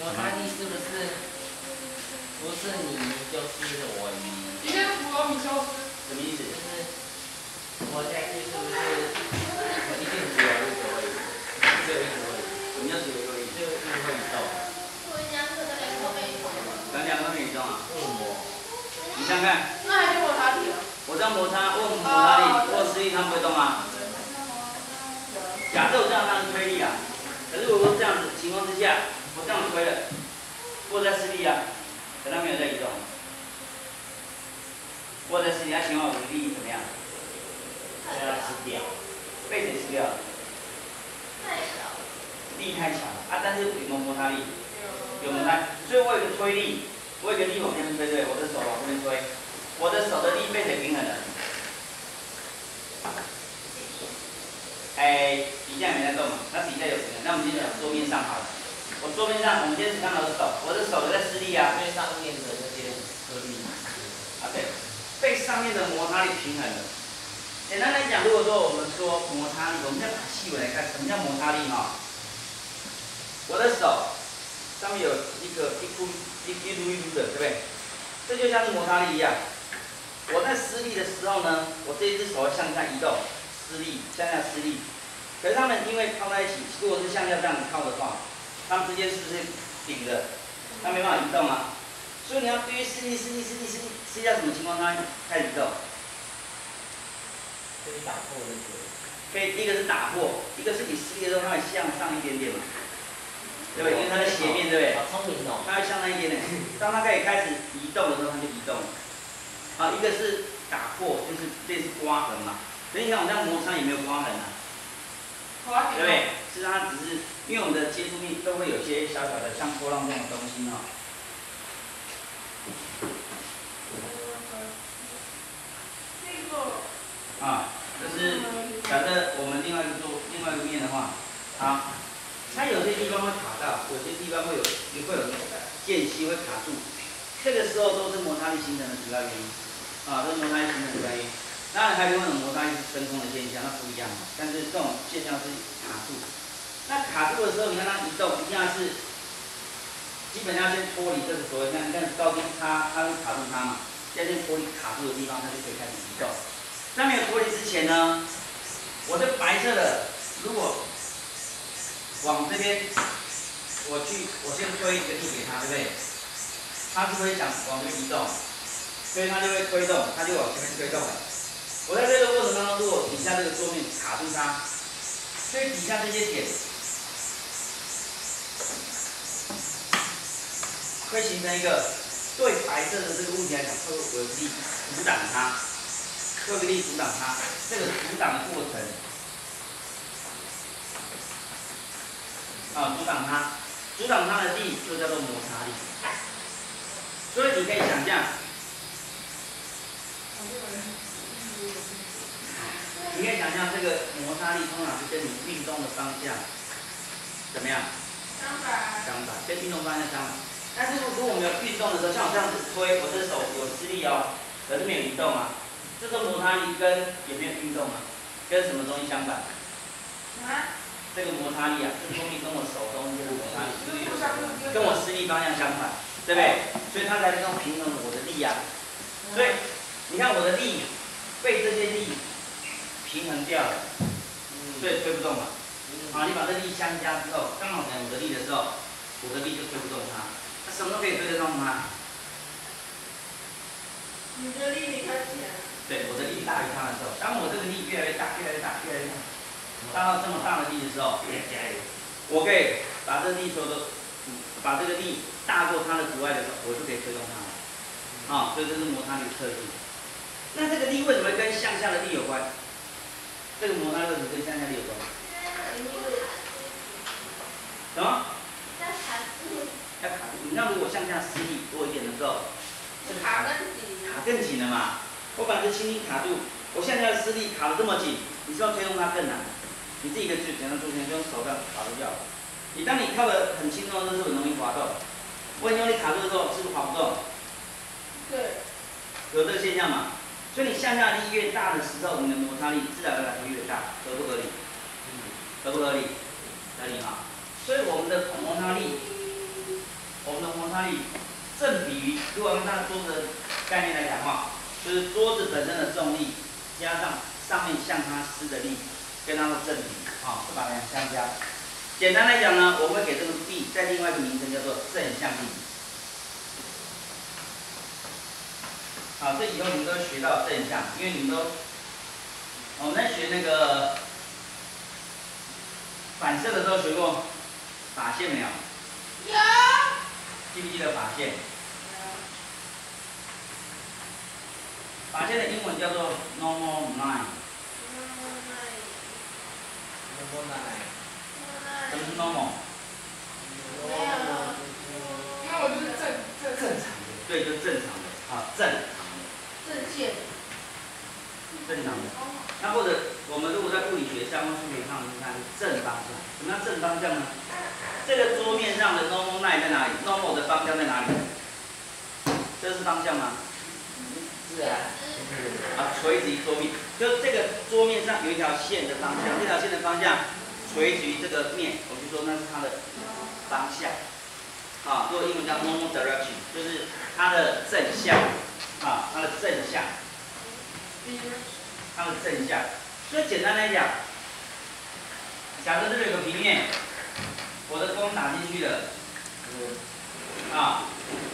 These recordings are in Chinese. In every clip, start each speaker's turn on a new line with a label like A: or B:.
A: 摩擦力是不是不是你就是我你？
B: 今天普罗米修斯，
C: 什么意思
A: 就？是摩下去是不是我一定只有一个而已？只有一个而已，
C: 什么叫只有一个力？
A: 只有一个会动。
C: 两两个没动啊？
A: 不磨，
C: 你想想看，
B: 那还是摩擦体了。
C: 我这样摩擦，握摩擦力，握施力，它不会动啊？假设我这样让推力啊，可是如果这样子情况之下，我这样推了，握在施力啊，可它没有在移动。握在施力，它情况我的力怎么样？
A: 被它吃掉。
C: 被谁吃掉了？力太强啊，但是有没有摩擦力？有摩擦，所以我有个推力，我有个力往这边推，对，我的手往这边推，我的手的力被谁平衡了？哎，底下没在动嘛，那底下有平衡，那我们今天讲桌面上好了。我桌面上，我们今天只看到我的手，我的手有在施力啊，
A: 因为上面的那些颗粒，
C: 啊对，被上面的摩擦力平衡了。简单来讲，如果说我们说摩擦力，我们要把细微来看，什么叫摩擦力哈？我的手上面有一个一箍一一撸一撸的，对不对？这就像是摩擦力一样。我在施力的时候呢，我这一只手会向下移动，施力向下施力。可是它们因为靠在一起，如果是向下这样子靠的话，它们之间是不是顶着？它没办法移动啊。所以你要必须施力施力施力施力，施力到什么情况它开始移动？
A: 可以打破那个。
C: 可以，一个是打破，一个是你施力的时候它会向上一点点嘛，对不对？因为它的斜面，对不对？
A: 好聪明哦。
C: 它会向上一点点，当它可以开始移动的时候，它就移动了。好，一个是打破，就是这是刮痕嘛。所以你看我这样摩擦有没有刮痕啊，
B: 滑
C: 对不对？是它只是因为我们的接触面都会有些小小的像波浪这样的东西哈、啊，就是假设我们另外一个做另外一个面的话，好，它有些地方会卡到，有些地方会有也会有间隙会卡住，这个时候都是摩擦力形成的主要原因，啊，都是摩擦力形成的主要原因。当然还有一种摩擦力是真空的现象，那不一样嘛，但是这种现象是卡住。那卡住的时候，你看它移动，一定要是基本上要先脱离这个所谓，像你看高低差，它会卡住它嘛，要先脱离卡住的地方，它就可以开始移动。那没有脱离之前呢，我这白色的如果往这边，我去，我先推一个力给它，对不对？它是不是想往这边移动？所以它就会推动，它就往前面推动了。我在这个过程当中，如果底下这个桌面卡住它，所以底下这些点会形成一个对白色的这个物体来讲，会有力阻挡它。用力阻挡它，这个阻挡的过程，啊，阻挡它，阻挡它的力就叫做摩擦力。所以你可以想象，你可以想象这个摩擦力通常是跟你运动的方向怎么样？
B: 相反，
C: 相反，跟运动方向相反。但是如果我们有运动的时候，像我这样子推，我这手有施力哦，可是没有移动啊。这个摩擦力跟有没有运动啊？跟什么东西相反？
B: 啊，
C: 这个摩擦力啊，这个东西跟我手中这个摩擦力，跟我施力方向相反，对不对？所以它才能够平衡我的力啊。所以你看我的力被这些力平衡掉了，所以推不动了。好，你把这力相加之后，刚好等我的力的时候，我的力就推不动它。它什么都可以推得动它。
B: 你的力没看起来。
C: 对，我的力大于它的时候，当我这个力越来越大，越来越大，越来越大，大到这么大的力的时候，我可以把这力所有的，把这个力大过它的阻碍的时候，我就可以推动它了。啊，所以这是摩擦力的特性。那这个力为什么跟向下的力有关？这个摩擦力跟向下力有关？什么？要卡住。你看，如果向下施力多一点的时候，这个
B: 卡更紧。
C: 卡更紧了嘛？我把这轻轻卡住，我向下的施力卡的这么紧，你是要推动它更难。你自己可以去简单做，先用手这样卡住掉。你当你跳的很轻松的时候，很容易滑动？我很用力卡住的时候，是不是滑不动？
B: 对。
C: 有这个现象嘛？所以你向下力越大的时候，你的摩擦力自然而然会越大，合不合理？合不合理？合理嘛？所以我们的摩擦力我们的摩擦力正比于，如果用它的桌子的概念来讲的话，就是桌子本身的重力加上上面向它施的力，跟它的正比，啊，会把它相加。简单来讲呢，我会给这个力在另外一个名称叫做正向力。好，这以后你们都学到正向，因为你们都我们在学那个反射的时候学过法线没有？
B: 有。
C: 记不记得法线？法线的英文叫做 normal line。
A: normal line。
C: 什么是 normal？
B: 那我就是正正
C: 正常的，对，就正常的好，正
B: 正线。
C: 正常的。那或者我们如果在物理学相关数学上，你看正方向，什么叫正方向呢？这个桌面上的 normal line 在哪里？normal 的方向在哪里？这是方向吗？
A: 是啊。
C: 啊，垂直于桌面，就这个桌面上有一条线的方向，这条线的方向垂直于这个面，我就说那是它的方向。啊，如果英文叫 normal direction，就是它的正向，啊，它的正向，它的正向。所以简单来讲，假设这里有个平面，我的光打进去了，啊，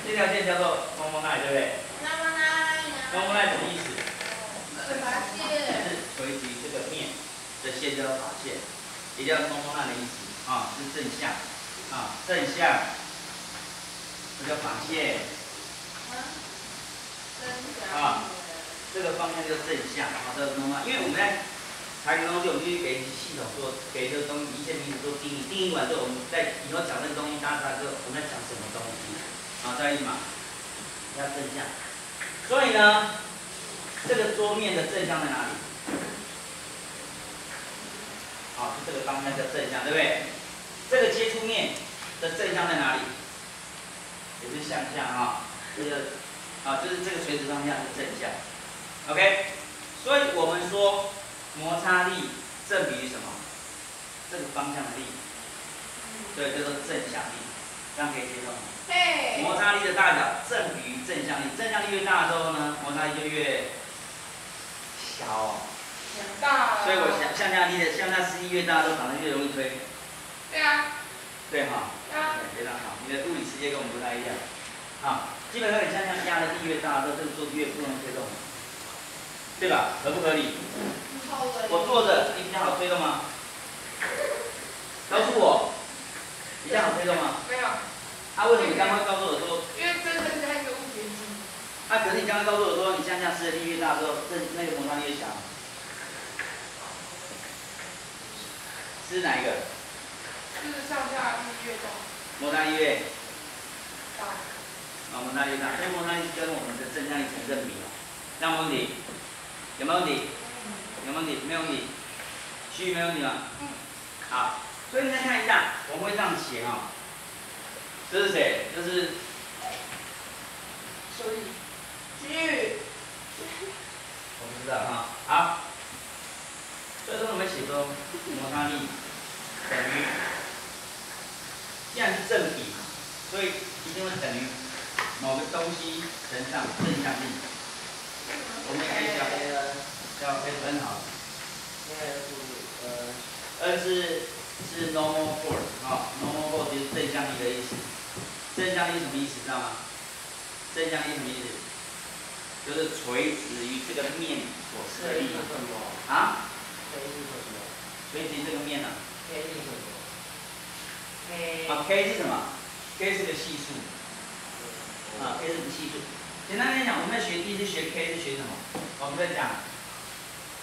C: 这条线叫做 normal line，对不对？normal line 什么意思？
B: 是发线。
C: 是垂直于这个面的线叫法线，也叫 normal line 的意思，啊，是正向，啊，正向，这叫法线，啊，这个方向叫正向，好的，normal，因为我们在查一个东西，我们去给系统做，给这个东西一些名词做定义，定义完之后，我们在以后讲这个东西，大家知道我们在讲什么东西，好，在意吗？要正向，所以呢，这个桌面的正向在哪里？好，这个方向叫正向，对不对？这个接触面的正向在哪里？也是向下啊，这个啊，就是这个垂直方向是正向，OK。所以我们说摩擦力正比于什么？这个方向的力，对，叫做正向力，这样可以接受吗？
B: 对。
C: 摩擦力的大小正比于正向力，正向力越大的时候呢，摩擦力就越小哦。
B: 大。
C: 所以我向向下力的向下施力越大，都反而越容易推。
B: 对啊。
C: 对哈。
B: 对啊。
C: 非常好，你的物理世界跟我们不太一样。啊，基本上你向下压的力越大，都这个桌子越不能推动，对吧？合不合理？我坐着，你比较好推动吗？告诉我，比较好推动吗？
B: 没有。
C: 啊，为什么你刚刚告诉我说？
B: 因为真的是那个物体机。
C: 啊，可是你刚刚告诉我说，你向下施的力越大之后，这那个摩擦力越小。是哪一个？
B: 就是上下力越大。
C: 摩擦力越
B: 大。
C: 啊，摩擦力大，因为摩擦力跟我们的正向力成正比哦。有没有问题？有没有问题？有没有问题？没有问题。区域没有问题吗？
B: 嗯。
C: 好，所以你再看一下，我们会这样写哈。这是谁？这是。
B: 所以，区域。
C: 我不知道哈。好。所以说我们写说摩擦力等于，既然是正比，所以一定会等于某个东西乘上正向力。我们可以叫叫 F n 好了。N 是是 normal force 啊，normal force 就是正向力的意思。正向力什么意思知道吗？正向力什么意思？就是垂直于这个面所施的力。啊？垂直这个面呢
A: ？K 是什么
C: ？K 啊，K 是什么？K 是个系数。啊，K 是不系数。简单来讲，我们在学第一次学 K 是学什么？我们在讲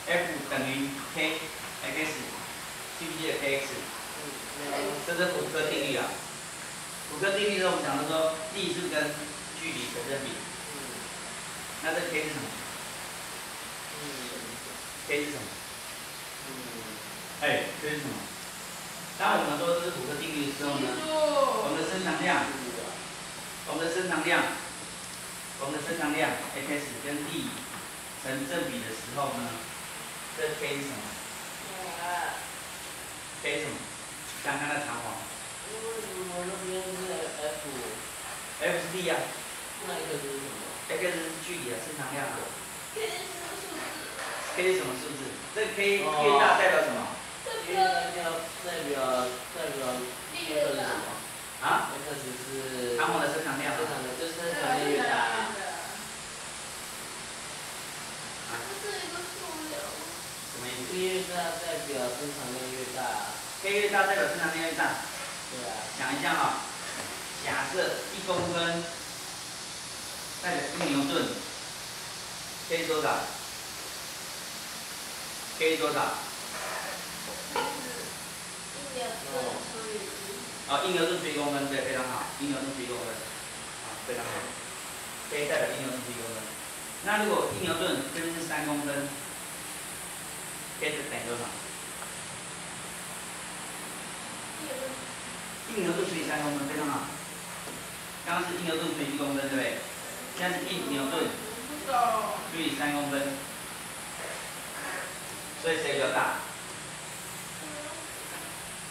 C: F 等于 K，X，记不记得 Kx？这是胡克定律啊。胡克定律中我们讲的说，力是跟距离成正比。那这 K 是什么？K 是什么？哎，这是什么？当我们说这是胡克定律的时候呢，我们的生产量，我们的伸长量，我们的伸长量 x 跟 d 成正比的时候呢，这 k 是什么？k 什么？刚刚的长条。
A: 我那边是 f。
C: ，F 是力啊
A: 那一个是什么
C: ？，X 是距离啊，正常量啊。
D: k 是什么数字
C: ？K 是什么数字？这个 K
A: 哦
C: 越大代表什么？
A: 因为
D: 这个
A: 那个代表代表
D: 力
A: 那个是什么？
C: 啊？
A: 这个只是
C: 它们的生产量啊。
A: 就是生产力越大。
D: 这是一个数量。
C: 什么意思
A: 力越大代表生产量越大。
C: ？K 越大代表生产量越大。
A: 对啊。
C: 想一下哈、假设一公分代表一牛顿，K 多少？K 多少？
D: 一两个除以一。
C: 哦，一牛顿除公分，对，非常好，一牛顿除公分，啊，非常好。可以代表一牛顿除公分。那如果一牛顿这边是三公分，K 是等于多少？一牛顿除以三公分，非常好。刚刚是一牛顿除以一公分，对不对？现在是一牛顿。除以三公分，所以谁比较大？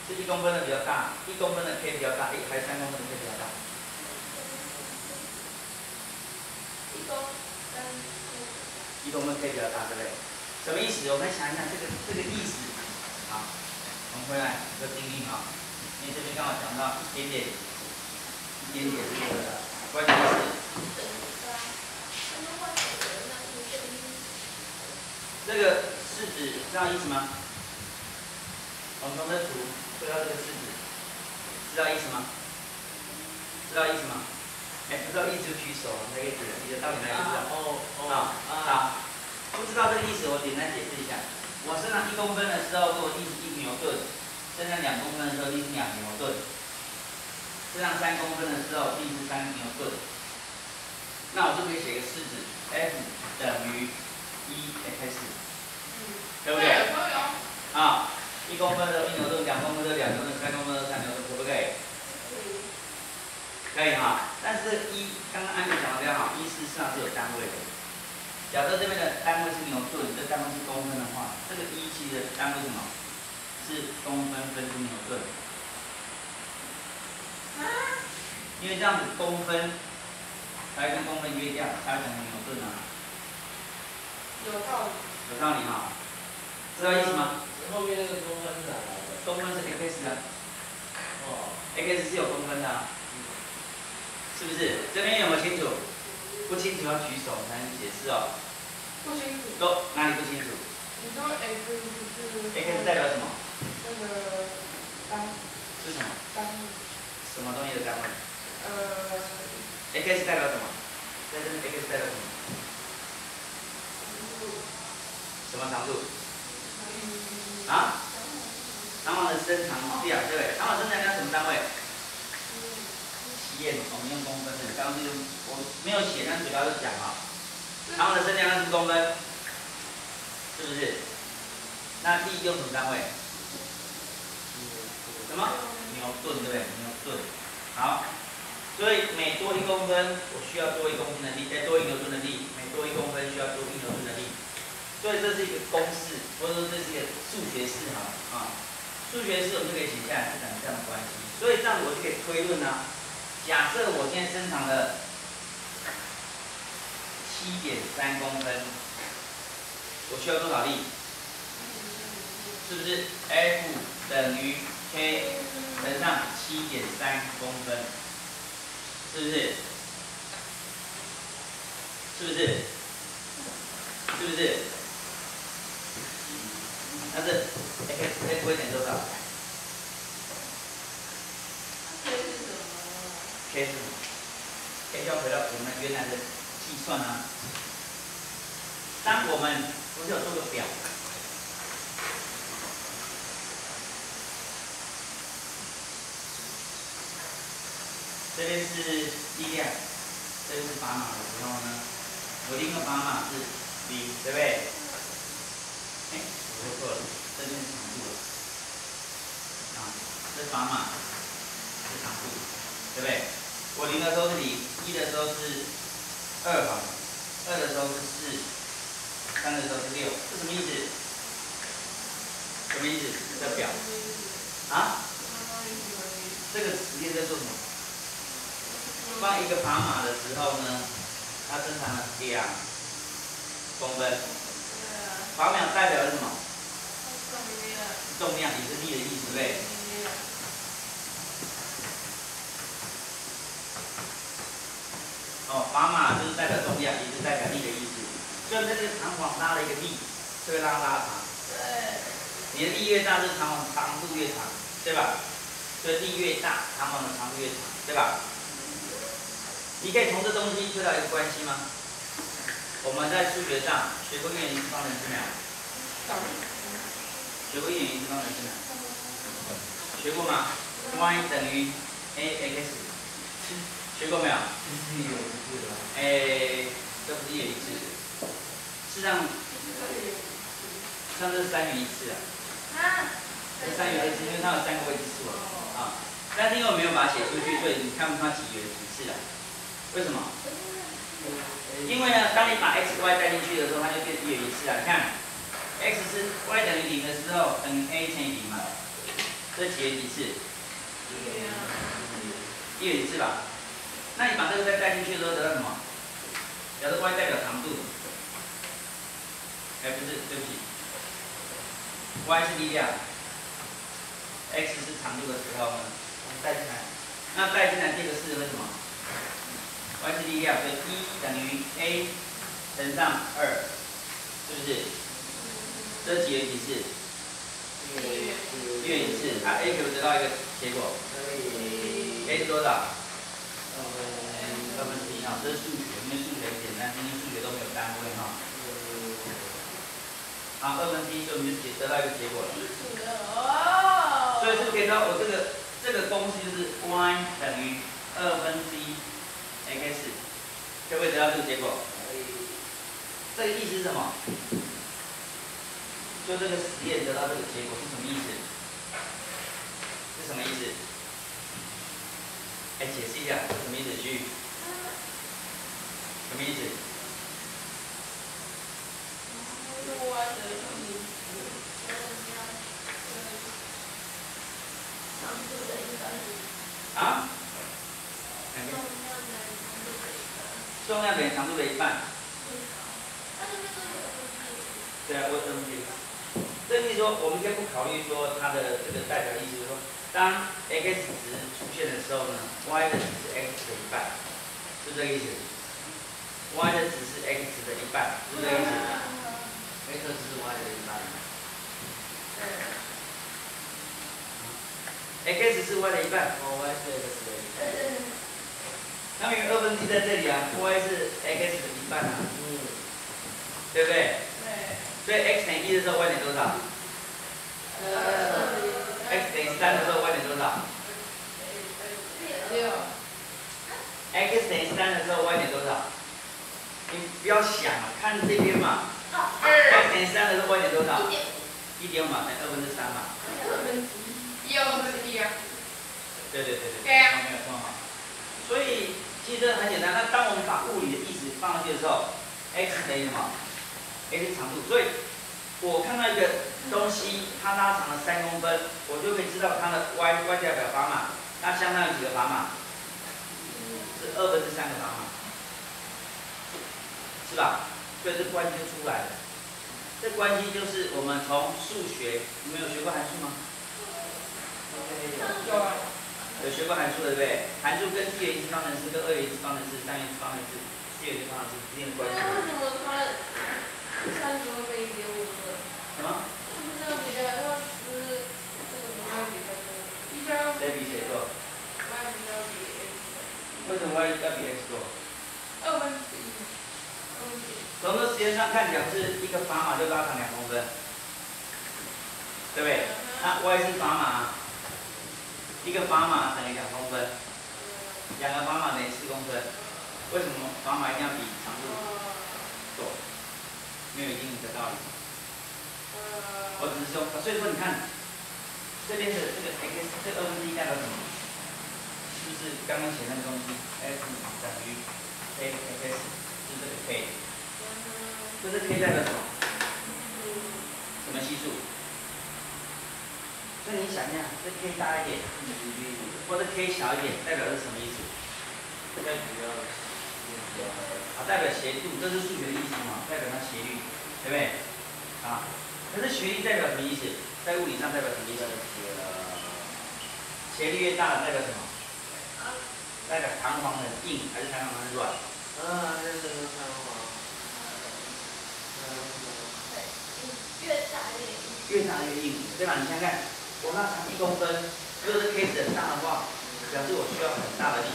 C: 是一公分的比较大，一公分的 K 比较大，一还是三公分的 K 比较大？
D: 一公三
C: 一公分 K 比较大，对不对？什么意思？我们想一下这个这个意思。好，我们回来这个定义啊，因为这边刚好讲到一点点，一点点这个关键词。这个是指知道意思吗？我们从这图对到这个式子，知道意思吗？知道意思吗？哎，不知道意思就举手，那个举你的到底哪里不知道？
A: 哦哦
C: 啊好，不知道这个意思，我简单解释一下。我身上一公分的时候，如果力是一牛顿；身上两公分的时候，力是两牛顿；身上三公分的时候，力是三牛顿。那我就可以写个式子，F 等于一 x，对不对？啊，一公分的一牛顿，两公分的两牛顿，三公分的三牛顿，可不可以？可以哈。但是一刚刚安妮讲的非常好，一事实上是有单位的。假设这边的单位是牛顿，这单位是公分的话，这个一其实的单位是什么？是公分分之牛顿。因为这样子公分才会跟公分约掉，才会等于牛顿啊，
B: 有道理。
C: 有道理哈。知道意思吗？
A: 后面那个公分是哪来的？
C: 公分是 x 啊
A: 哦
C: ，，x 是有公分的、啊，是不是？这边有没有清楚？不清楚要举手才能解释哦。
B: 不清楚。
C: 都哪里不清楚
B: 你说 x 是
C: ？x 代表什么？
B: 那个单
C: 是什么？
B: 单位，
C: 什么东西的单位
B: 呃
C: ，？x 代表什么？在这边 x 代表什么？什么长度？啊？长网的伸长量，对不对？长网伸长量什么单位？企业嘛，我们用公分的，刚刚就我没有写，但嘴巴就讲啊。长网的伸长量是公分，是不是？那力用什么单位？什么？牛顿，对不对？牛顿。好，所以每多一公分，我需要多一公斤的力，再多一牛顿的力，每多一公分需要多一牛顿。所以这是一个公式，或者说这是一个数学式哈啊。数学式我们就可以写下来，是讲这样的关系。所以这样子我就可以推论啊。假设我现在伸长了七点三公分，我需要多少力？是不是 F 等于 K 乘上七点三公分？是不是？是不是？是不是？那这 x x 会等于多少？k 是什么？k 就要回到我们原来的计算啊。当我们不是有做个表？这边是力量，这边是砝码的时候呢，我另一个砝码是零，对不对？哎，我说错了，这边是长度了。啊，这砝码是长度，对不对？我零的时候是零，一的时候是二好了，二的时候是四，三的时候是六，这什么意思？什么意思？这表啊？这个实验在做什么？放一个砝码的时候呢，它正常的两公分。砝码代表的是什么？重量，也是力的意思，对不对？哦，砝码就是代表重量，也是代表力的意思。所以在这个弹簧拉了一个力，就会让它拉长。你的力越大，这个弹簧长度越长，对吧？所以力越大，弹簧的长度越长，对吧？你可以从这东西推导一个关系吗？我们在数学上学过面积方程式没有？学过电离次方程式没有？学过吗？y 等于 ax，学过没有？
A: 是有一次了。
C: 哎，这不是一元一次，事实上，像这是三元一次啊。这三元一次，因为它有三个未知数啊。但是因为我没有把它写出去，所以你看不出它几元几次啊？为什么？因为呢，当你把 x、y 带进去的时候，它就变一元一次啊。你看，x 是 y 等于零的时候，等于 a 乘以零嘛，这几元几次？一元一次吧。那你把这个再带进去的时候得到什么？表示 y 代表长度。哎，不是，对不起，y 是力量，x 是长度的时候呢，我们带进来。那带进来这个是为什么？y 是力量，所以一等于 a 乘上二，是不是？这几元几次？一元一次。啊，a 可以得到一个结果，a 是多少？二分之一哈，这是数学，因为数学很简单，因为数学都没有单位哈。好，二分之一，所以我们就得到一个结果了。所以是不是可以知道我这个这个公式就是 y 等于二分之一 x，可不可以得到这个结果？这个意思是什么？就这个实验得到这个结果是什么意思？是什么意思？来，解释一下，什么意思？去？什么意思？啊？重量等于长度的一半。对啊，我怎么解？这意思说，我们先不考虑说它的这个代表意思，就是说，当 x 值出现的时候呢，y 的值是 x 的一半，是这个意思。y 的值是 x 值的一半，是这个意思。
A: x 是 y 的一半。
C: x 是 y 的一半，
A: 哦，y 是 x 的一半。
C: 那么因为二分之一在这里啊，y 是 x 的一半啊，
A: 嗯。
C: 对不对？所以 x 等于一的时候，y 等于多少？x 等于三的时候，y 等于多少？x 等于三的时候，y 等于多少？你不要想啊，看这边嘛。x 等于三的时候，y 等于多少？一点五嘛，等于二分之三嘛。对对对对。
B: 对啊
C: 没有错哈。所以其实这很简单。那当我们把物理的意思放上去的时候，x 等于什么？x 长度。所以我看到一个东西，它拉长了三公分，我就可以知道它的 y y 代表砝码，那相当于几个砝码？是二分之三个砝码，是吧？所以这关系就出来的。这关系就是我们从数学，你们有学过函数吗？有学过函数的对不对？函数跟一元一次方程式、跟二元一次方程式、三元一次方程式、四元一次方程式之间的关系。什么？谁比谁多？为什么 y 要比 x 多？从这时间上看起来是一个砝码就拉长两公分，对不对？那 y 是砝码，一个砝码等于两公分，两个砝码等于四公分。为什么砝码一定要比长度多？没有一定的道理。我只是说，所以说你看这边的这个 x 这二分之一代表什么？是不是刚刚写那个东西？x 等于 a x 是这个 k，这是 k 代表什么？什么系数？所以你想一下，这 k 大一点，或者 k 小一点，代表的是什么意思？代表斜度，这是数学的意思嘛，代表它斜率，对不对？啊，可是斜率代表什么意思？在物理上代表什么意思？斜率越大的代表什么？代表弹簧很硬还是弹簧很软？
A: 啊，认真的看话，
D: 对，越长越硬。
C: 越大越硬，对吧？你想想看，我那长一公分，如果这 K 值很大的话，表示我需要很大的力，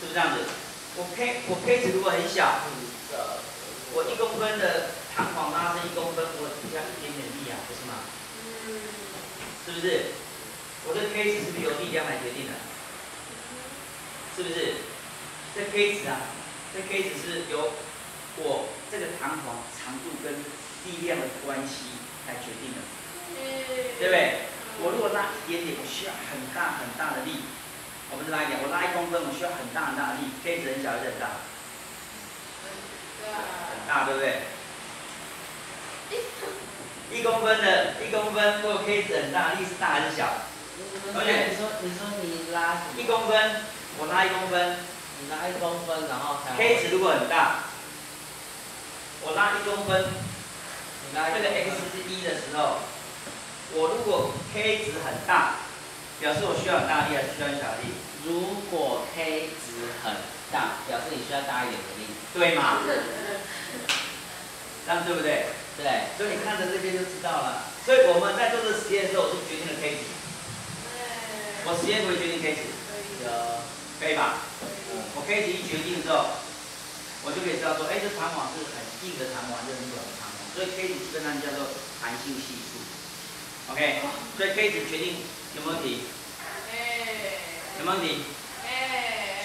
C: 是不是这样子？我 K 我 K 值如果很小，呃我一公分的弹簧拉伸一公分，我只要一点点力啊，不是吗？
B: 嗯，
C: 是不是？我的 K 值是不是由力量来决定的？是不是？这 K 值啊，这 K 值是由我这个弹簧长度跟力量的关系来决定的，对不对？我如果拉一点点，我需要很大很大的力，我不是拉一点，我拉一公分，我需要很大很大的力，K 值很小还是很大？很大，对不对？一公分的，一公分，如果 K 值很大，力是大还是小？
A: 而且你说你说你拉
C: 一公分，我拉一公分
A: 你拉一公分，然后才
C: ，K 值如果很大，我拉一公分，
A: 你拉一
C: 这个 x 是一的时候，我如果 K 值很大，表示我需要很大力还是需要很小力？
A: 如果 K 值很大，表示你需要大一点的力，
C: 对吗？这样对不对？
A: 对，
C: 所以你看着这边就知道了。所以我们在做这个实验的时候，我是决定了 K 值，我实验可以决定 K 值，
A: 有
C: 可以吧？我 K 值一决定之后，我就可以知道说，哎，这弹簧是很硬的弹簧还是很软的弹簧，所以 K 值基本上叫做弹性系数。OK，所以 K 值决定有没有问题？有没有问题？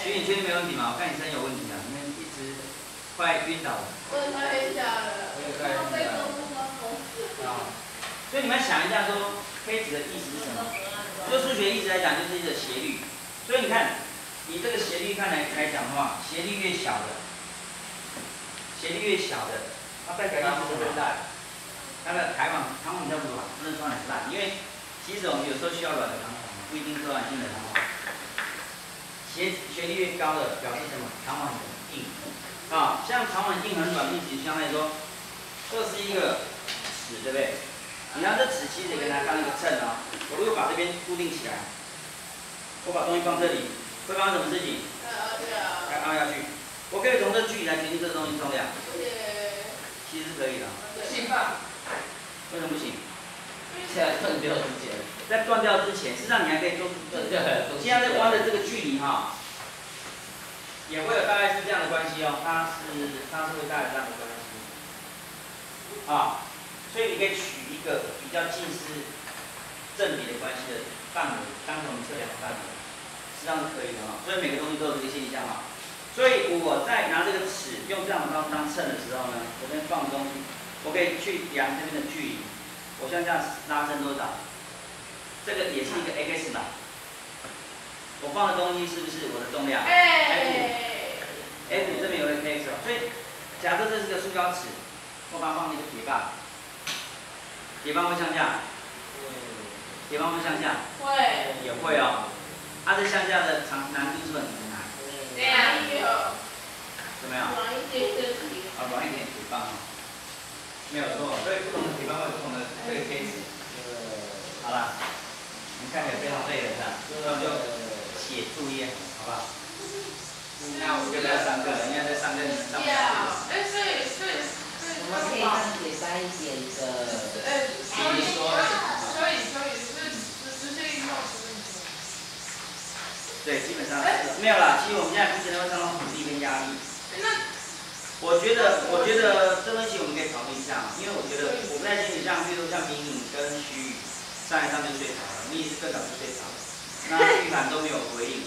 C: 徐你确定没问题吗？我看你声音有问题啊，你们一直快晕倒了啊。所以你们想一下说，K 值的意思是什么？就数学意思来讲，就是一个斜率。所以你看，以这个斜率看来来讲的话，斜率越小的，斜率越小的，它代表意思是什么？它的弹簧弹簧比较软，不能说很烂，因为其实我们有时候需要软的弹簧，不一定是软性的弹簧。斜斜率越高的表示什么？弹簧很硬啊，像弹簧硬很软，意思相当于说，这是一个尺，对不对？你看这尺其实也可以拿当一个秤啊。我如果把这边固定起来，我把东西放这里，会发生什么事情？要凹下去。我可以从这距离来决定这个东西重量，其实可以的。为什么不行？
A: 现在断掉之前，
C: 在断掉之前，实际上你还可以做出
A: 断掉
C: 现在在弯的这个距离哈，也会有大概是这样的关系哦，它是它是会带来这样的关系，啊，所以你可以取一个比较近似正比的关系的范围，当成我们测量的范围，实际上是可以的哈，所以每个东西都有这个现象哈，所以我在拿这个尺用这样的方式当秤的时候呢，我这边放东西，我可以去量这边的距离，我像这样拉伸多少？这个也是一个 x 嘛。我放的东西是不是我的重量哎？F 这边有个 x 哦，所以假设这是个塑胶尺，我把它放一个铁棒，铁棒会向下，铁棒会向下，会也会哦。它这向下的长难度是不是很难？怎么样？啊，软一点铁棒哦，没有错。所以不同的铁棒会有不同的这个 K 值。好了，你看起来非常累了是吧？那我们就写作业，好不好？那我就在上课了，应该在上课上面。
A: 我们可以让给三一点的，
B: 你说，
C: 对，基本上是没有啦。其实我们现在不只能会上到阻力跟压力。我觉得，我觉得这东西我们可以讨论一下，因为我觉得我不太清楚，像比如说像明颖跟徐宇上来上面睡着了，你也是更早就睡着了，那玉涵都没有回应，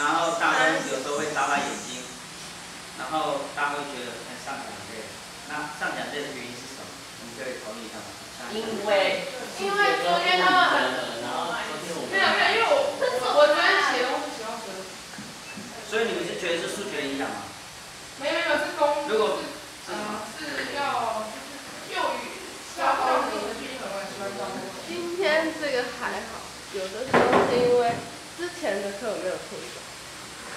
C: 然后大家有时候会眨眨眼睛，然后大家会觉得哎上讲累，那上讲累的原因是什么？我们可以讨论一下吗？
A: 因为
B: 因为昨天他们很
A: 然后昨天我们
B: 没有没有，因为我我昨天写东西写到十二点
C: 所以你们是觉得是数学影响吗？
B: 没有没有是公，
C: 如果
B: 是呃是要就是幼语要到你的剧本我喜欢到
E: 今天这个还好，有的时候是因为之前的课没有听懂。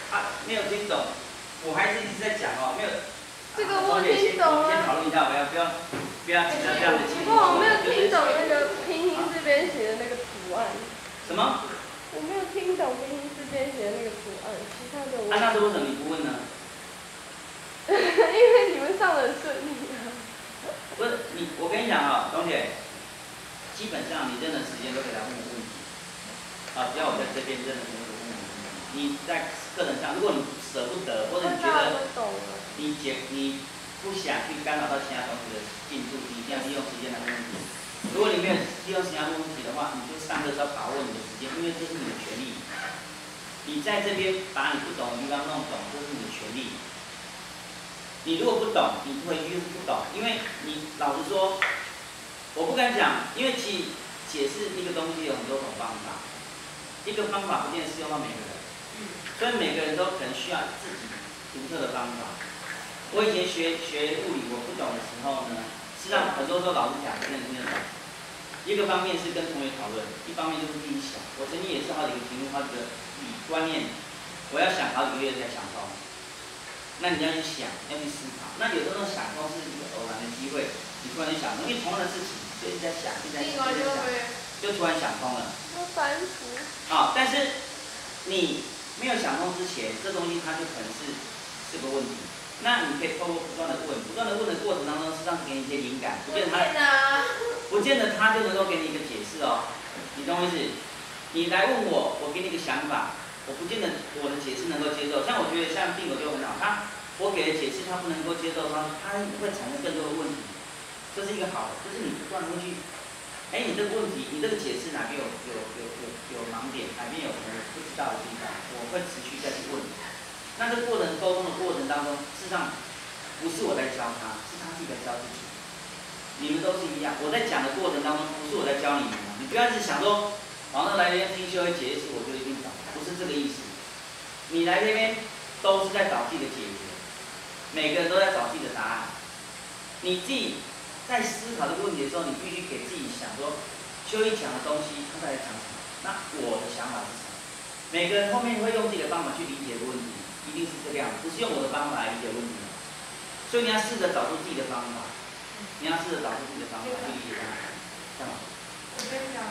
C: 啊，没有听懂，我还是一直在讲哦，没有。
E: 这个我听懂
C: 我们先
E: 了
C: 讨论一下，不要不要不要急着这样的情
E: 不过我没有听懂那个拼音这边写的那个图案，
C: 什么？
E: 我没有听懂拼音这边写的那个图案，其他的我。
C: 啊，那是为什么你不问呢？
E: 因为你们上的很顺利啊。
C: 不是你，我跟你讲啊、同学，基本上你任何时间都可以来问我问题，啊，只要我在这边，真的没有问我问题。你在个人上，如果你舍不得，或者你觉得。你解你不想去干扰到其他同学的进度，你一定要利用时间来问问题。如果你没有利用时间问题的话，你就上课时候把握你的时间，因为这是你的权利。你在这边把你不懂的地方弄懂，这是你的权利。你如果不懂，你回去就是不懂，因为你老实说，我不敢讲，因为其解释一个东西有很多种方法，一个方法不见得适用到每个人，所以每个人都可能需要自己独特的方法。我以前学学物理，我不懂的时候呢，际上很多时候老师讲真的听得懂。一个方面是跟同学讨论，一方面就是自己想。我曾经也是好几个题目，好几个理观念，我要想好几个月才想通。那你要去想，要去思考。那有时候想通是一个偶然的机会，你突然就想通，因为同样的事情，就一直在想，一直在想，一直在想，就突然想通了。
E: 那反腐。
C: 啊，但是你没有想通之前，这东西它就可能是是个问题。那你可以透过不断的问，不断的问的过程当中，实际上给你一些灵感，不见得它，
B: 啊，
C: 不见得他就能够给你一个解释哦。你懂我意思？你来问我，我给你一个想法，我不见得我的解释能够接受。像我觉得像病狗就很好，他我给的解释他不能够接受，他他会产生更多的问题。这是一个好的，就是你不断的会去，哎，你这个问题，你这个解释哪边有有有有有盲点，哪边有可能不知道的地方，我会持续再去问。那这过程沟通的过程当中，事实上不是我在教他，是他自己在教自己。你们都是一样，我在讲的过程当中，不是我在教你们，你不要一直想说，网上来这边听修会解释，我就一定懂，不是这个意思。你来这边都是在找自己的解决，每个人都在找自己的答案。你自己在思考这个问题的时候，你必须给自己想说，修一讲的东西他在讲什么？那我的想法是什么？每个人后面会用自己的方法去理解这个问题，一定是这个样子，不是用我的方法来理解问题的。所以你要试着找出自己的方法，你要试着找出自己的方法去理解它，干嘛？
B: 我跟你讲，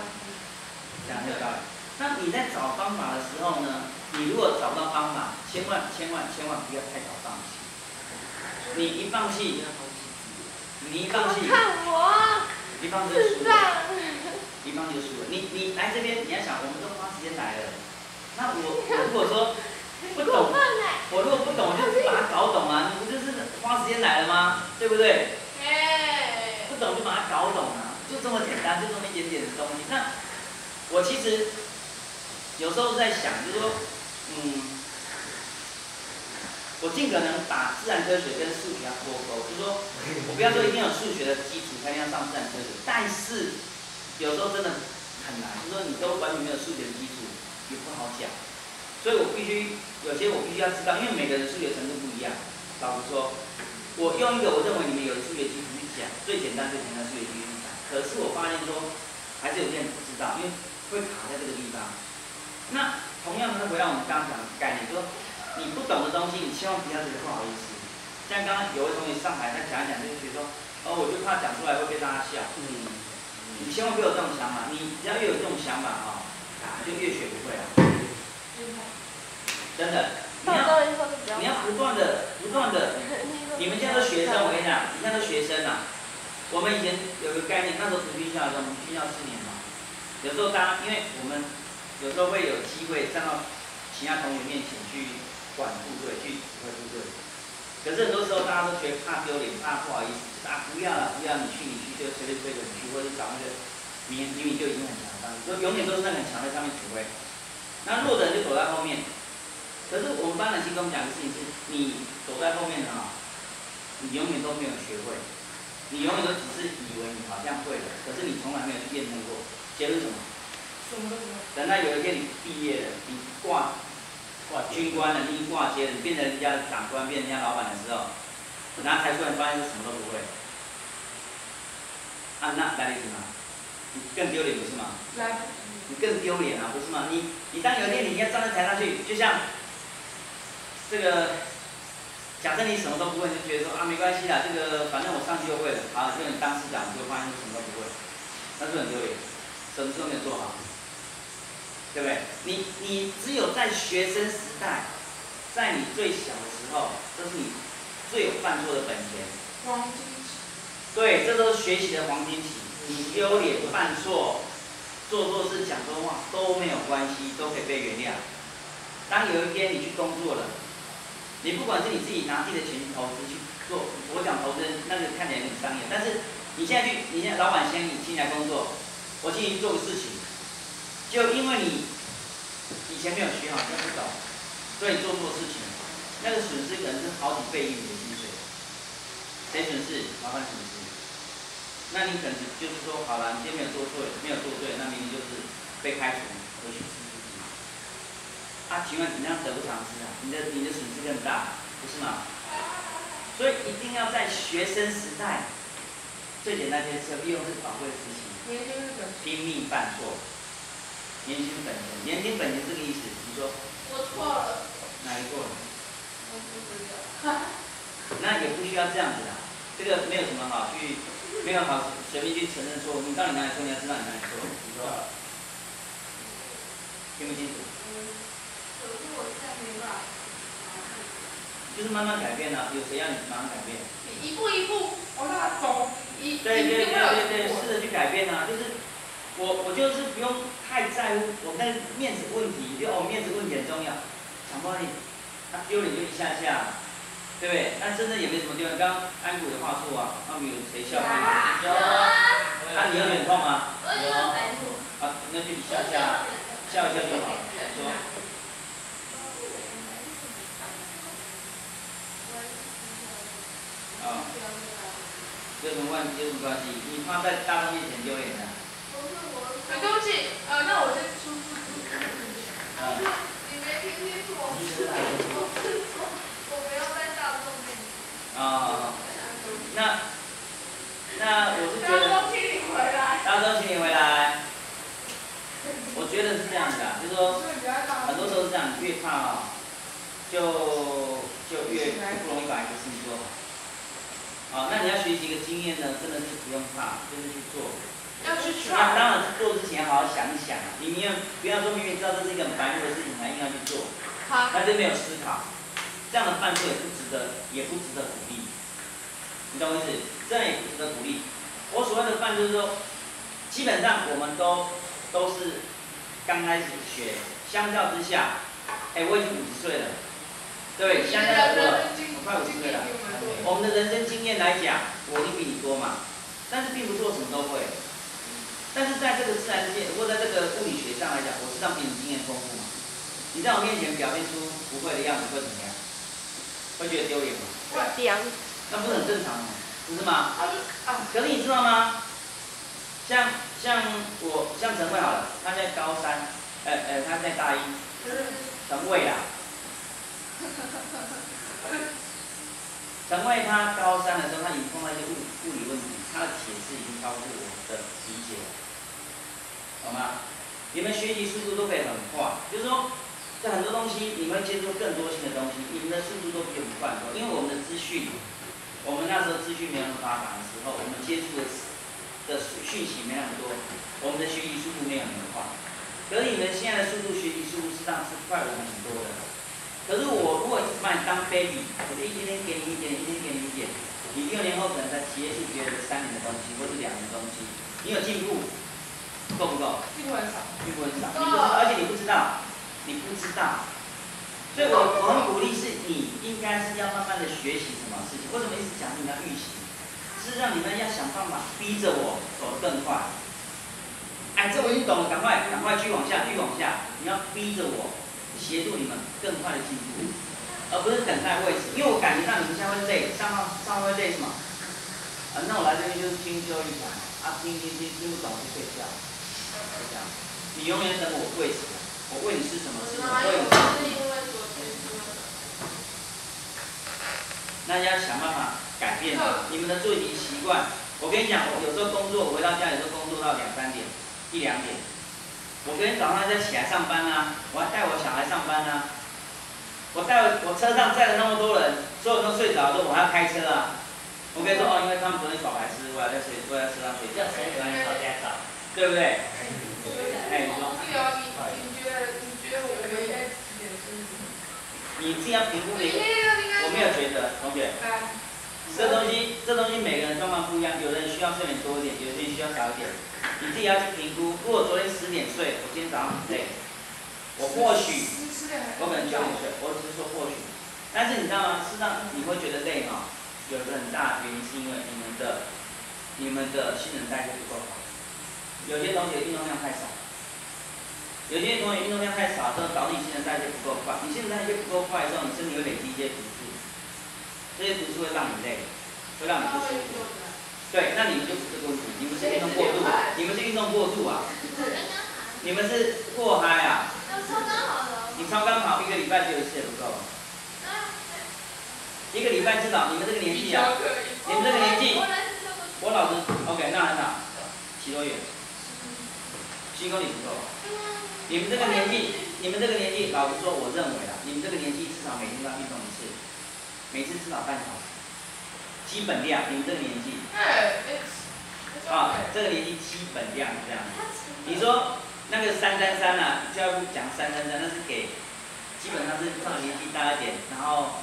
C: 这样很有道理。那你在找方法的时候呢，你如果找不到方法，千万千万千万不要太早放弃。你一放弃，你一放弃，
E: 看我，
C: 一放弃就输了，一放弃就输了。你你来这边，你要想，我们都花时间来了，那我我如果说不懂，我如果不懂，我就把它搞懂啊，你不就是花时间来了吗？对不对？
B: 哎，
C: 不懂就把它搞懂啊，就这么简单，就这么一点点的东西。那我其实有时候在想，就是说，嗯，我尽可能把自然科学跟数学要脱钩，就是说我不要说一定要有数学的基础才能要上自然科学，但是有时候真的很难，就是说你都完全没有数学的基础，也不好讲。所以我必须有些我必须要知道，因为每个人数学程度不一样。老实说，我用一个我认为你们有的数学基础去讲，最简单最简单的数学基础去讲，可是我发现说，还是有些人不知道，因为会卡在这个地方。那同样的，回到我们刚刚讲的概念，说你不懂的东西，你千万不要觉得不好意思。像刚刚有位同学上台，他讲一讲，就觉得说，哦，我就怕讲出来会被大家笑。
A: 嗯，
C: 你千万不要有这种想法，你只要越有这种想法啊、啊，就越学不会啊，真的。你要你要不断的不断的，你们现在都学生，我跟你讲，你现在都学生啊。我们以前有个概念，那时候读军校的时候，我们军校四年嘛，有时候大家因为我们有时候会有机会站到其他同学面前去管部队，去指挥部队。可是很多时候大家都觉得怕丢脸，怕不好意思，啊不要了，不要你去你去就随便推着你去，或者找那个明明明就已经很强的，就永远都是那个很强在上面指挥，那弱的人就躲在后面。可是我们班长其实跟我们讲的事情是，你躲在后面的哈，你永远都没有学会，你永远都只是以为你好像会了，可是你从来没有去验证过。结论什么？
B: 什么都没有。
C: 等到有一天你毕业了，你挂挂军官了，你挂接了，你变成人家的长官，变成人家老板的时候，然后才突然发现是什么都不会。啊，那来得及吗？你更丢脸不是吗？
B: 来，
C: 你更丢脸啊，不是吗？你你当有一天你要站在台上去，就像这个假设你什么都不会，就觉得说啊没关系啦，这个反正我上去就会了，啊，就你当市长你就发现什么都不会，那是不是很丢脸，什么事都没有做好，对不对？你你只有在学生时代，在你最小的时候，这是你最有犯错的本钱。
B: 黄金期，
C: 对，这都是学习的黄金期。你丢脸、犯错、做错事、讲错话都没有关系，都可以被原谅。当有一天你去工作了，你不管是你自己拿自己的钱投资去做，我讲投资那个看起来很商业，但是你现在去，你现在老板先你进来工作，我进去做个事情，就因为你以前没有学好，你不懂，所以你做错事情，那个损失可能是好几倍于你的薪水。谁损失？老板损失。那你可能就是说，好了，你今天没有做对，没有做对，那明天就是被开除，回去。啊，请问你那样得不偿失啊？你的你的损失更大，不是吗？所以一定要在学生时代，最简单的就是利用这宝贵的时期，
B: 年轻日本，
C: 拼命犯错，年轻本钱，年轻本钱这个意思，你说
D: 我错了，
C: 哪一个？
D: 我不知道。
C: 那也不需要这样子的，这个没有什么好去，没有好随便去承认错误。你到底哪里错，你要知道你哪里错。你说听不清楚？
D: 可是我现在没办法。
C: 就是慢慢改变啊，有谁让你马上改变？
B: 你一步一步往上走，一
C: 对对对对对，试着去改变啊。就是我我就是不用太在乎我那个面子问题，就哦面子问题很重要，想不到你他丢脸就一下下，对不对？但真的也没什么丢脸。刚刚安谷的话术啊，那有谁笑过？有。那你有脸痛吗？
D: 我有。
C: 啊，那就一下下笑一下就好了。说。有什么关有什么关系？你怕在大众面前丢脸的？
B: 呃，对不起，呃，那我先出出出。
C: 啊，
D: 你没听清楚，我是我是说，我不要在大众面前。
C: 啊，那那我是觉得，
B: 大家都请你回来。
C: 大家请你回来。我觉得是这样子啊，就是说，很多时候是这样，越怕啊，就就越不容易把一个事情做好。好，那你要学习一个经验呢，真的是不用怕，就是去做。
B: 要去
C: 那
B: try。
C: 当然是做之前好好想一想啊，你明明不要说明明知道这是一个很白目的事情，还硬要去做，
B: 好。
C: 那就没有思考，这样的犯错也不值得，也不值得鼓励。你懂我意思？这样也不值得鼓励。我所谓的犯就是说，基本上我们都都是刚开始学，相较之下，哎、我已经五十岁了，对？相较我了，我快五十岁了。我们的人生经验来讲，我一定比你多嘛，但是并不是我什么都会。但是在这个自然界，如果在这个物理学上来讲，我实际上比你经验丰富嘛。你在我面前表现出不会的样子，会怎么样？会觉得丢脸吗？
E: 凉，
C: 那不是很正常吗？不是吗？
B: 啊啊，
C: 可是你知道吗？像像我像陈慧好了，他在高三，呃呃，他在大一，陈慧啦。陈慧他高三的时候，他已经碰到一些物物理问题，他的解释已经超过我的理解了，懂吗？你们学习速度都可以很快，就是说，这很多东西你们接触更多新的东西，你们的速度都比我们快很多，因为我们的资讯，我们那时候资讯没有那么发达的时候，我们接触的的讯息没那么多，我们的学习速度没有那么快。可是你们现在的速度学习速度实际上是快我们很多的。可是我如果把你当 baby，我就一天天给你一点，一天天给你一点，你六年后可能才接触别人三年的东西，或是两年的东西，你有进步，够不够？
B: 进步很少。
C: 进步很少，你不，而且你不知道，你不知道。所以我我很鼓励是你应该是要慢慢的学习什么事情。为什么一直讲你要预习？是让你们要想办法逼着我走得更快。哎，这我已经懂了，赶快赶快去往下，去往下，你要逼着我。协助你们更快的进步，而不是等待位置。因为我感觉到你们现在会累，上上上会累什么？啊，那我来这边就是听修一场，啊，听听听听不懂就睡觉，就这样。你永远等我喂什么，我喂你吃什么吃什么，
D: 哪有
C: 喂你
D: 是因为昨天说的？
C: 那要想办法改变你们的作息习惯。我跟你讲，我有时候工作，我回到家有时候工作到两三点，一两点。我昨天早上再起来上班啊，我还带我小孩上班啊。我带我车上载了那么多人，所有人都睡着，了我还要开车啊。我跟你说哦，因为他们昨天耍白痴，我还在睡，我还在车上睡觉，
A: 谁喜欢考驾照？
C: 对不对？哎，你说
B: 对啊，你你觉得你觉得我们应该几点睡？
C: 你自己要评估
B: 你
C: 我没有觉得，同学，
B: 哎，
C: 这东西这东西每个人状况不一样，有的人需要睡眠多一点，有的人需要少一点，你自己要去评估。如果昨天十点睡，我今天早上很累，我或许我可能九点睡，我只是说或许。但是你知道吗？事实上你会觉得累哈，有一个很大的原因是因为你们的你们的新陈代谢不够好。有些同学运动量太少，有些同学运动量太少，之后导致你新陈代谢不够快。你新陈代谢不够快的时候，你身体会累积一些毒素，这些毒素会让你累，会让你不舒服。对，那你们就不是过度，你们是运动过度，你们是运动过度啊，你们是过嗨啊，
D: 要超刚好的。
C: 你超刚好一个礼拜只有一次也不够，一个礼拜至少你们这个年纪啊，你们这个年纪，
D: 我
C: 老子 OK，那很好，骑多远？七公里不够。你们这个年纪，你们这个年纪，老实说，我认为啊，你们这个年纪至少每天都要运动一次，每次至少半小时，基本量。你们这个年纪
B: 哎，
C: 啊，这个年纪基本量是这样的。你说那个三三三啊，教育部讲三三三，那是给基本上是上年纪大一点，然后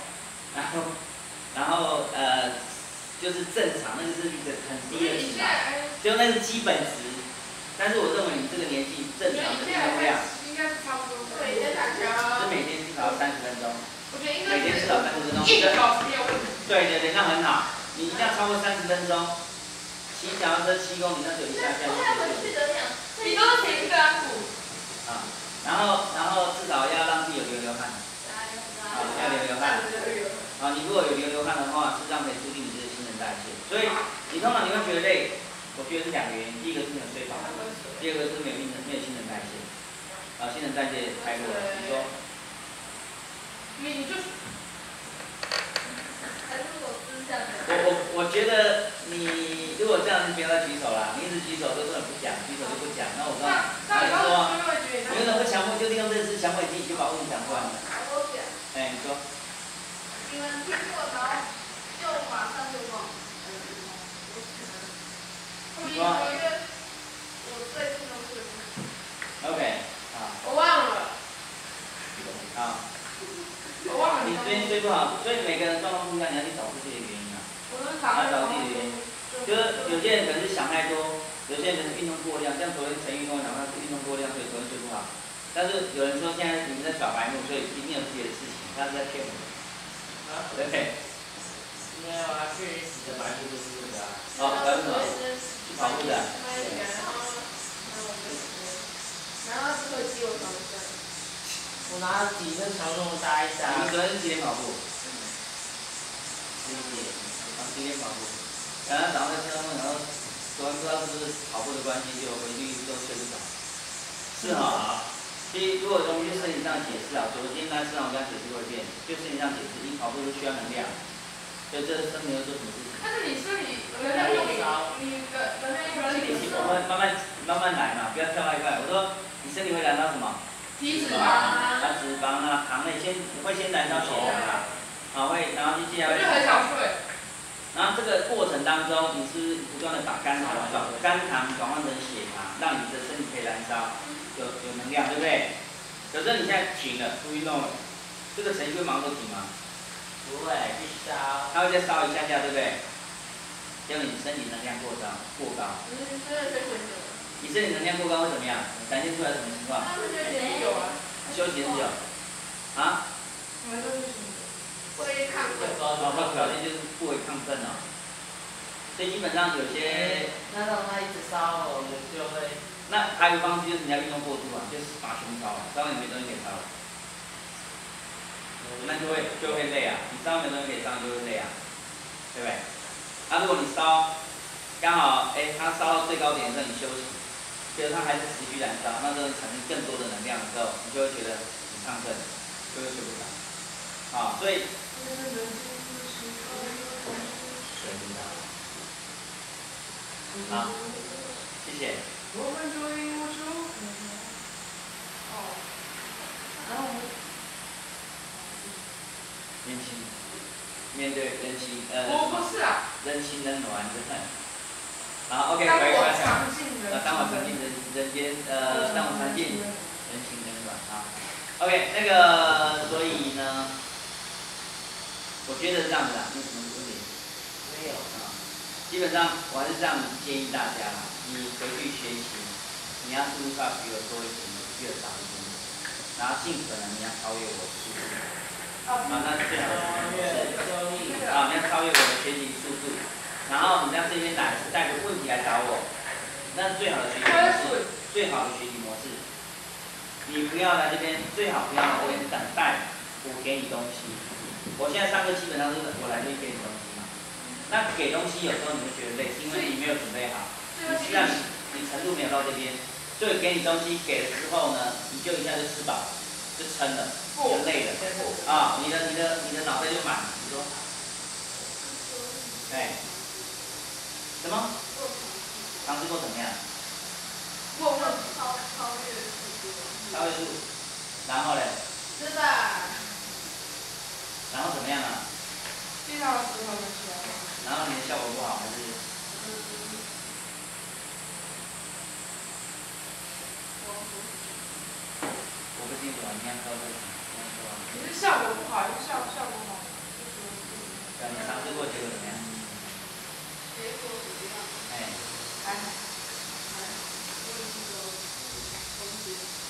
C: 然后然后呃，就是正常，那个是一个很低的值啊，就那是基本值。但是我认为你这个年纪正常的运动量
B: 应该是差不多。
D: 对，在打
C: 是。每天至少三十分钟，每天至少三十分钟。
B: 一个小时。
C: 对对对，那很好。你一定要超过三十分钟，骑脚踏车七公里，那就一下下就
D: 我还回
C: 结束。
D: 去的两。
B: 你都是平干股。
C: 啊，然后然后至少要让自己有流流汗，啊，要流流汗。啊，你如果有流流汗的话，是这样可以促进你这个新陈代谢。所以你通常你会觉得累，我觉得是两个原因，第一个是没有睡饱，第二个是没有新陈没有新陈代谢。啊，新陈代谢太弱了，你说
B: 你你就
D: 是我。
C: 我我觉得你如果这样，你不要再举手了，你一直举手都根本不讲，举手就不讲，那我知道。
B: 那你
C: 那你说啊，
B: 刚刚就会觉得
C: 你为什么不强迫？就利用这次强迫你自己就把问题讲出来了。哎，你说。
D: 你们听过，然后就马上就忘。我最近都是。
C: OK，啊，
B: 我忘了，
C: 啊，
B: 我忘了你
C: 你最近睡不好，所以每个人状况不一样，你要去找自己的原因啊。
B: 我
C: 找自己的原因，就是有些人可能是想太多，有些人可能运动过量，像昨天陈玉跟我讲，他是运动过量，所以昨天睡不好。但是有人说现在你们在耍白目，所以一定有自己的事情，他是在骗我们，
A: 啊，
C: 对？
A: 没有啊，确实你的白布就是这个啊。
C: 哦，白什么？去跑步的。
B: 然后这个机我找一下。
A: 我拿几根长绒搭一
C: 你
A: 搭
C: 们。昨天几点跑步？十一点，啊，十一点跑步。然后早上在车上，然后昨天不知道是不是跑步的关系，就回去都睡不着。是哈。其实如果从就身体上解释啊，昨天那市场我跟他解释过一遍，就身体上解释，你跑步是需要能量，所以这是身体要做什么事情？
B: 但是你身体能量用你你的能量用
C: 一起我们慢慢慢慢来嘛，不要跳太快。我说你身体会燃到什么？
B: 体脂肪。
C: 啊，脂肪啊，糖类先会先燃烧血糖啊，啊会，然后就接下来
B: 我就很想睡。
C: 然后这个过程当中，你是不断的把肝糖转肝糖转换成血糖，让你的身体可以燃烧，有有能量，对不对？可是你现在停了，不运动了，这个程序会马上停吗？
A: 不会，必须烧。
C: 它会再烧一下下，对不对？因为你身体能量过高，过高，
B: 嗯。
C: 你身体能量过高会怎么样？展现出来什么情况？休息很久，啊？
B: 我们都是什么？
D: 会
C: 表现就是不为亢奋哦。所以基本上有些，
A: 那让它一直烧，我们就会。
C: 那还有一个方式就是你要运动过度啊，就是把胸烧了，烧完没东西可以烧了，那就会就会累啊，你烧没东西可以烧你就会累啊，对不对？那、如果你烧，刚好哎它烧到最高点的时候你休息，觉得它还是持续燃烧，那这种产生更多的能量的时候，你就会觉得很亢奋，就会睡不着。啊，所以好，谢谢。
B: 哦，然后我们
C: 年轻，面对人情呃
B: 我不是啊，
C: 人情冷暖之恨。好，OK，
B: 当我
C: 回观察。
B: 尝尽人
C: 呃，当我尝尽人人间呃，当我尝尽人情冷暖啊。OK，那个，所以呢，我觉得是这样子啦，没什么问题。
A: 没有。
C: 啊，基本上我还是这样建议大家啦，你回去学习，你要速度上比我多一点，比我少一点，然后尽可能你要超越我的速度。啊，那是最好的
A: 超
C: 方
A: 越
C: 式。
A: 收益。
C: 啊，你要超越我的学习速度，然后你在这边来是带着问题来找我，那是最好的学习模式，最好的学习模式。你不要来这边，最好不要来这边等待我给你东西。我现在上课基本上是我来这边给你东西嘛。那给东西有时候你会觉得累，是因为你没有准备好，你实际上你你程度没有到这边，所以给你东西给了之后呢，你就一下就吃饱了，就撑了，就累了。啊，你的你的你的脑袋就满了，你说，哎，什么？尝试过怎么样？
B: 我问，
D: 超超越速度。
C: 超越然后嘞，
B: 真的，
C: 然后怎么样啊？
B: 经常时候就起来。
C: 然后你的效果不好还是？我不清楚啊，你先说这个，你
B: 是效果不好，还是效效果好？
C: 对，你尝试过结果怎么样？
D: 结果怎么样？
C: 哎
B: 还好。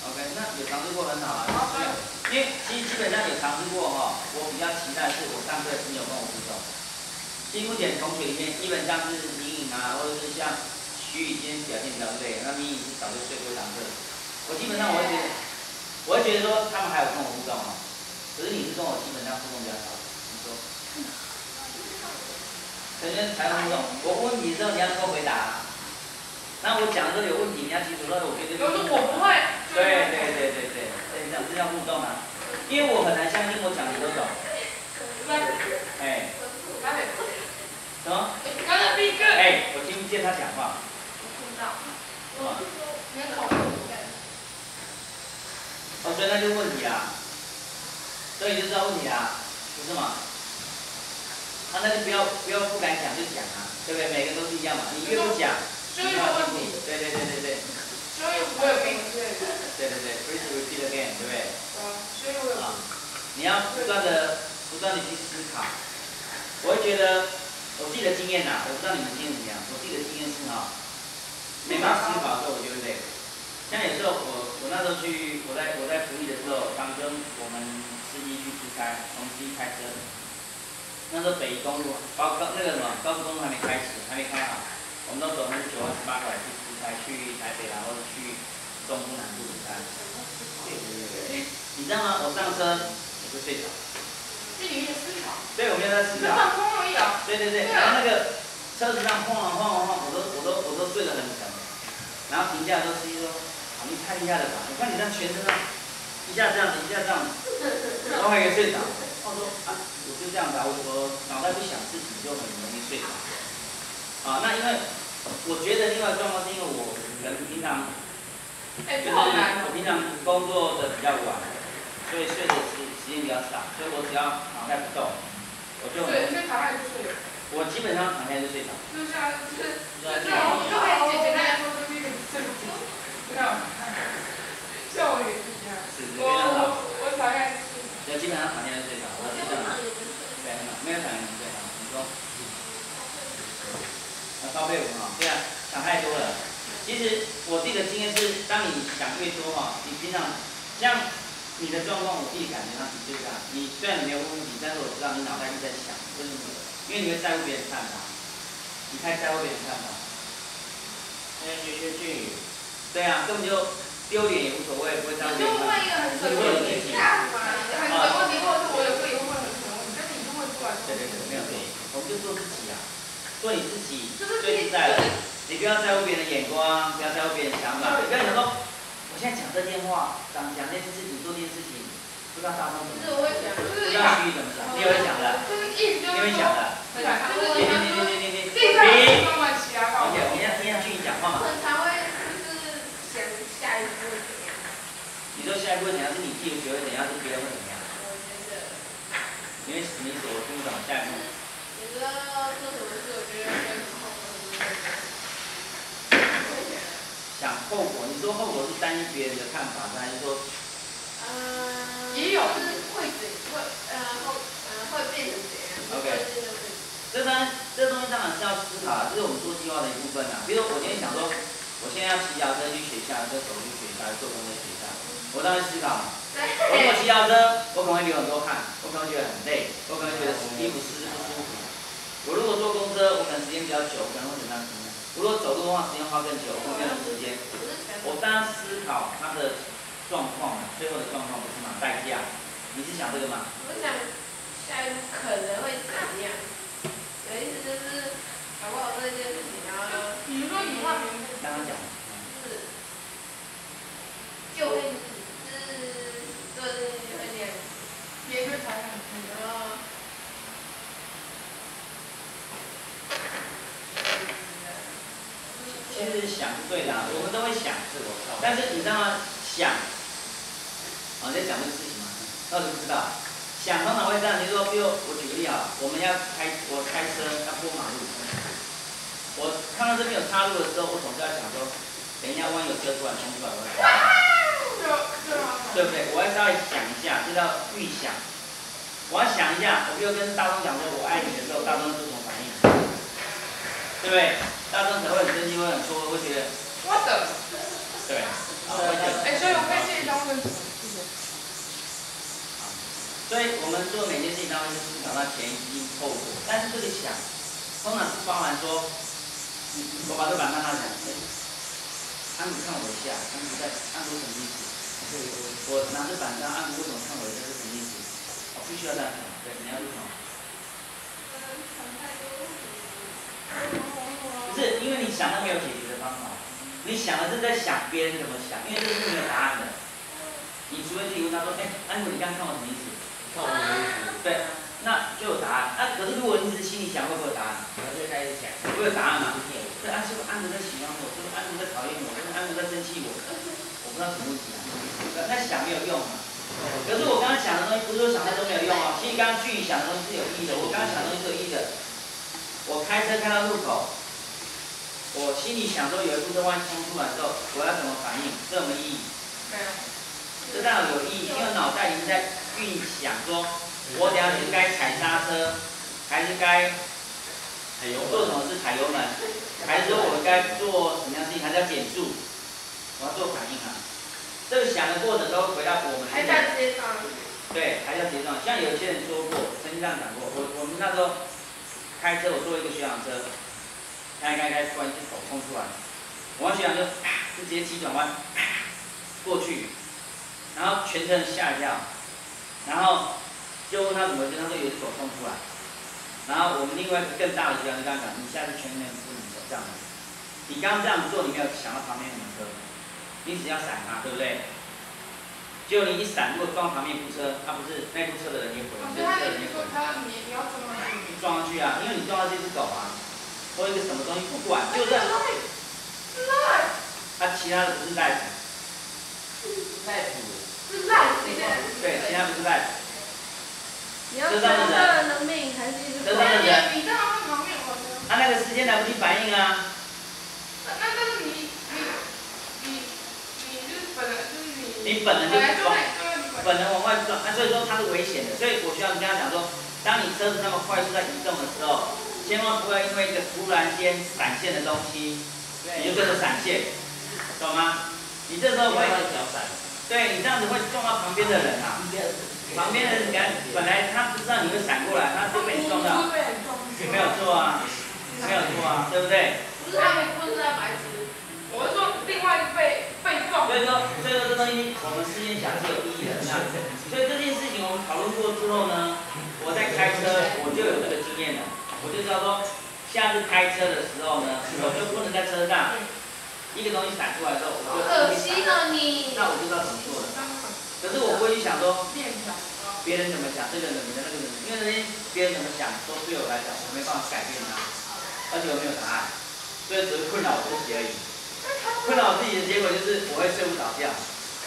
C: ，OK，那有尝试过很好啊。因为其实基本上有尝试过哈，我比较期待是我上课是你有跟我互动。其实目前同学里面，基本上是莹颖啊，或者是像徐宇今天表现比较累，那莹颖是早就睡过一堂课。我基本上我会觉得，我会觉得说他们还有跟我互动哦，可是你是跟我基本上互动比较少，你说？可能才互动，我问你的时候你要能够回答。那我讲的时候有问题，你要记住，那我觉得。
B: 有时我不会。
C: 对对对对对，对，这样这叫互动啊，因为我很难相信我讲你都懂。哎，什么？
B: 刚才逼哥。
C: 哎，我听不见他讲话。
B: 听到。
C: 哦，所以那就是问题啊，所以就知道问题啊，不是吗？啊，那就不要不要不敢讲就讲啊，对不对？每个人都是一样嘛，你越不讲，对对对对对。
B: 所以我有病。
C: 对对对，please repeat again，对不对？
B: 啊，所以我有。
C: 啊，你要不断的不断的去思考。我会觉得我自己的经验呐，我不知道你们经验怎么样，我自己的经验是哈，没办法思考的时候我就会累。像有时候我我那时候去我在我在福利的时候，刚跟我们司机去出差，从司机开车，那时候北宜公路高高那个什么高速公路还没开始，还没开好，我们都走那是九万十八拐去出差，去台北然后去中部南部出差。对对对对，你知道吗？我上车我就睡着。
B: 去里面思考。
C: 对，我没有在思考。
B: 放空而已啊。
C: 对对对，然后那个车子上晃啊晃啊晃，我都我都我都睡得很沉。然后停下的时候，司机说：“啊，你太厉害了吧！你看你这样全身上一下这样子，一下这样子，然后还可以睡着。”我说：“啊，我就这样子啊，我我脑袋不想事情就很容易睡着。”啊，那因为我觉得另外状况是因为我人平常就是我平常工作的比较晚，所以睡的时时间比较少，所以我只要脑袋不动，我就
B: 对，所以躺下就睡。
C: 我基本上躺下就睡着。
B: 就像就是就是就就可以简简单来说就是一个睡不着，这样。像我也是这样。
C: 是是
B: 我我我躺下就
C: 基本上躺下就睡着，我是这样。对，很好，没有躺下就睡着。你说？啊，高配伍哈，对啊，想太多了。其实我自己的经验是，当你想越多哈，你平常像你的状况，我自己感觉上是这样。你虽然你没有问题，但是我知道你脑袋一直在想，为什么？因为你会在乎别人看法，你太在乎别人看法。
A: 现在学学俊语。
C: 对啊，根本就丢脸也无所谓，不会在乎别人看法。
B: 很蠢的问题，很蠢问题，或者是我有时候也会问很蠢问题，但是你就问出来。
C: 对对对，没有错，我们就做自己啊，做你自己最自在了。你不要在乎别人的眼光，不要在乎别人的想法。你不要想说，我现在讲这电话，讲讲那件事情，做那件事情，不知道发生什么。
B: 是我会讲，就
C: 不
B: 是
C: 知道虚怎么想，你也会讲的。
B: 就是意思就是
C: 你会讲的。
B: 对吧？就是
C: 停停停
B: 我想说，
C: 停停停
B: 自己在
C: 停。
B: 慢慢起来吧。
C: OK，我们要听下去你讲话嘛。
D: 很常会就是想下一步会怎样。
C: 你说下一步会怎样？是你自己学会怎样，是别人会怎么样？
D: 我觉得，
C: 你因为什么意思？我听不懂。下一步。
D: 你知道做什么事？我觉得跟后
C: 想后果，你说后果是单一别人的看法，还是说
D: 嗯，
B: 也有
D: 就是会怎会呃后呃会变成怎样
C: OK 这当然这东西当然是要思考的，这是我们做计划的一部分啊。比如我今天想说，我现在要骑脚车去学校，跟手去学校，做工在学校，我当然思考嘛。我如果骑脚车，我可能会流很多汗，我可能会觉得很累，我可能觉得衣服湿不舒服。我如果坐公车，我可能时间比较久，可能会怎么样怎么样。如果走路的话，时间花更久，我没有时间。我当然思考他的状况嘛，最后的状况不是嘛，代价。你是想这个吗？
D: 我想下一步可能会怎样？有意思就是，搞不好这件事情，然后
B: 比如说你画名字，
C: 刚刚讲，
D: 就是就会就是做这件事情会这样，
B: 别人会才很
D: 然后。
C: 其实想是对的、啊，我们都会想，但是你知道吗？想，啊，在想这个事情吗？到底不知道。想通常会这样，你说，比如我举个例啊，我们要开，我开车要过马路，我看到这边有岔路的时候，我总是要想说，等一下万一有车突然冲出来，我要怎么办
B: 就就
C: 对不对？我要稍微想一下，这叫预想。我要想一下，我比如跟大众讲说我爱你的时候，大众是什么反应？对不对？大众可能会很生气，会很错，会觉得，
B: 我的，
C: 对。
B: 哎，所以我可以借一张问什么？谢谢。
C: 所以我们做每件事情当然就是思考到前因后果，但是这个想，通常是包含说，你我把这板让他讲，哎，安古看我一下，安古在安古什么意思？我拿着板上，安古为什么看我一下是什么意思？我必须要这样讲，对，你要做什么？不是，因为你想到没有解决的方法，你想的是在想别人怎么想，因为这个是没有答案的。你除非自己问他说，哎，安古你刚刚看我什么意思？
A: 看我什么意思，
C: 对，那就有答案。那、可是如果你只是心里想，会不会有答案？
A: 然后就开始想，
C: 会有答案嘛？
A: 骗我，
C: 对安，是不是安德在喜欢我？是不是安德在讨厌我？是不是安德在生气我？我不知道什么问题啊。那想没有用嘛？可是我刚刚想的东西，不是说想太多没有用哦。其实刚刚具体想的东西是有意义的。我刚刚想的东西是有意义的。我开车开到路口，我心里想说有一部分万一冲出来之后，我要怎么反应？这有没有意义？
B: 没有。
C: 这当然有意义，因为脑袋里面在运想说，我等下是该踩刹车，还是该
A: 踩油
C: 做什么事踩油门，还是说我该做什么样的事情，还是要减速，我要做反应啊。这个想的过程都回到我们
D: 还在街上，
C: 对，还是要结账。像有些人说过，曾经这样讲过，我我们那时候开车，我坐一个学长车，开开开，突然一只手冲出来，我那学长就啊直接急转弯啊过去，然后全程吓一跳，然后就问他怎么回事，他说有一只狗冲出来，然后我们另外一个更大的学长就跟他讲，你下次全程不能走这样子，你刚刚这样做，你没有想到旁边有车，你只要闪他，对不对？结果你一闪，如果撞旁边一部车，他、不是那部车的人也毁，
B: 了
C: 这部车的人也毁
B: 说，。他要你你要怎么去？
C: 撞上去啊，因为你撞到这只狗啊，或一个什么东西，不管，就算它其他的不是袋子，
A: 太苦
D: 是烂死的。
C: 对，其他不是袋子，
E: 你要救这人的命，还是一只狗？
C: 这当然
B: 你你这样会旁边我的。
C: 他、那个时间来不及反应啊，
B: 那那但是你你你你就是本来就是你。
C: 你本能就
B: 本来就会
C: 撞，
B: 本
C: 本能往外撞，那所以说它是危险的，所以我需要跟他讲说，当你车子那么快速在移动的时候，千万不要因为一个突然间闪现的东西，你就跟着闪现，懂吗？你这时候会，
A: 会小闪，
C: 对你这样子会撞到旁边的人啊。旁边的人，你看，本来他不知道你会闪过来，他就被你撞到，
B: 你，
C: 没有错啊，没有错啊，对不对？
D: 不是他们不是在白痴，
B: 我是说另外一个被被撞
C: 所。以说，所以说这东西我们事先想是有意义的。那 所以这件事情我们讨论过之后呢，我在开车我就有这个经验了，我就知道说，下次开车的时候呢，我就不能在车上一个东西闪出来之后，我就
D: 可惜了你。
C: 那我就知道怎么做了。可是我不会去想说。别人怎么想，这个人怎么想，那个人怎么想，因为那些别人怎么想，都对我来讲我没办法改变他，而且我没有答案，所以只是困扰我自己而已。困扰我自己的结果就是我会睡不着觉，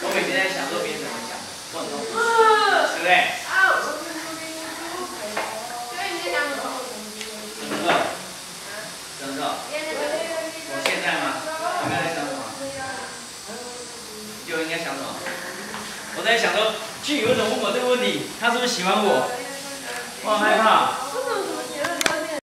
C: 我每天在想说别人怎么想，我很痛苦，对不对？
D: 啊！我现在吗？你刚才想什么？
C: 就应该想什么？我在想着就有人问我这个问题他是不是喜欢我？我好害怕。